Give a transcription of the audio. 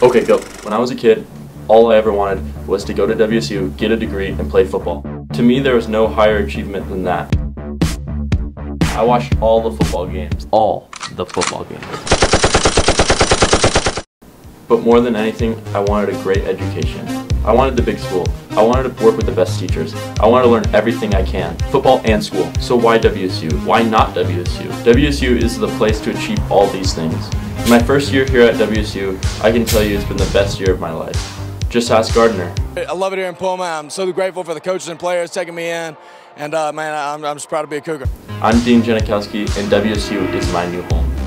Okay, go. When I was a kid, all I ever wanted was to go to WSU, get a degree, and play football. To me, there was no higher achievement than that. I watched all the football games. All the football games. But more than anything, I wanted a great education. I wanted the big school. I wanted to work with the best teachers. I wanted to learn everything I can, football and school. So why WSU? Why not WSU? WSU is the place to achieve all these things. My first year here at WSU, I can tell you it's been the best year of my life. Just ask Gardner. I love it here in Pullman. I'm so grateful for the coaches and players taking me in. And uh, man, I'm, I'm just proud to be a Cougar. I'm Dean Janikowski, and WSU is my new home.